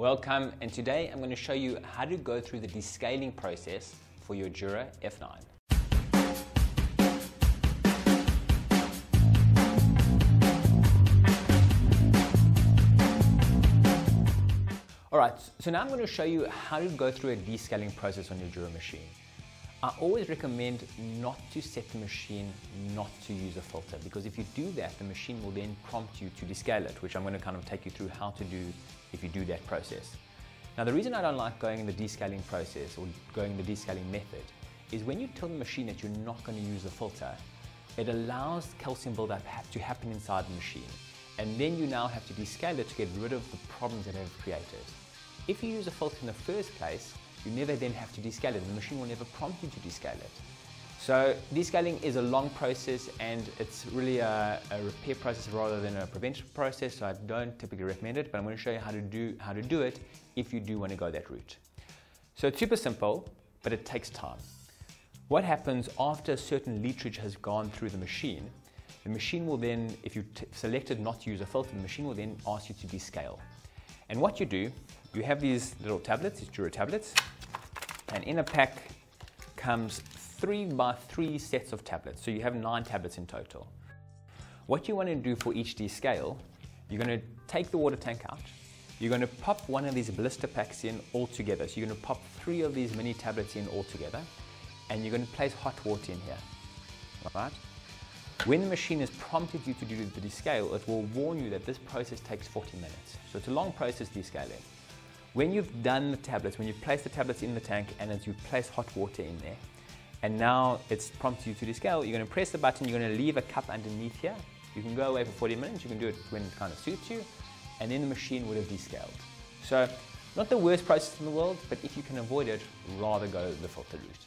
Welcome, and today I'm going to show you how to go through the descaling process for your Jura F9. Alright, so now I'm going to show you how to go through a descaling process on your Jura machine. I always recommend not to set the machine not to use a filter because if you do that, the machine will then prompt you to descale it, which I'm going to kind of take you through how to do if you do that process. Now the reason I don't like going in the descaling process or going the descaling method is when you tell the machine that you're not going to use a filter, it allows calcium buildup to happen inside the machine. And then you now have to descale it to get rid of the problems that have created. If you use a filter in the first place, you never then have to descale it. The machine will never prompt you to descale it. So descaling is a long process and it's really a, a, repair process rather than a prevention process. So I don't typically recommend it, but I'm going to show you how to do how to do it if you do want to go that route. So it's super simple, but it takes time. What happens after a certain literage has gone through the machine? The machine will then, if you selected not to use a filter, the machine will then ask you to descale. And what you do, you have these little tablets, these Jura tablets, and in a pack comes three by three sets of tablets. So you have nine tablets in total. What you want to do for each descale, you're going to take the water tank out. You're going to pop one of these blister packs in all together. So you're going to pop three of these mini tablets in all together. And you're going to place hot water in here. All right? When the machine has prompted you to do the descale, it will warn you that this process takes 40 minutes. So it's a long process descaling. When you've done the tablets, when you've placed the tablets in the tank and as you place hot water in there, and now it's prompted you to descale, you're going to press the button, you're going to leave a cup underneath here. You can go away for 40 minutes, you can do it when it kind of suits you, and then the machine would have descaled. So, not the worst process in the world, but if you can avoid it, rather go the filter route.